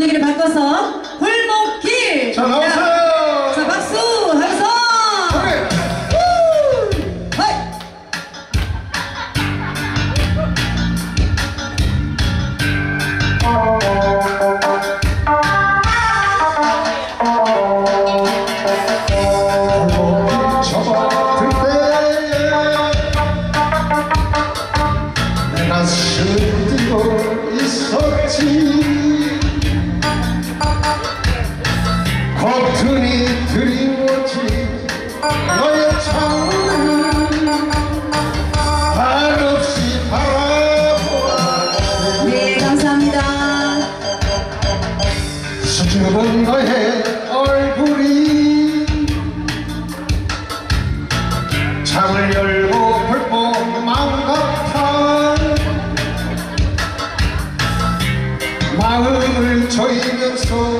분위기를 바꿔서 골목길 자, 나오 조이면서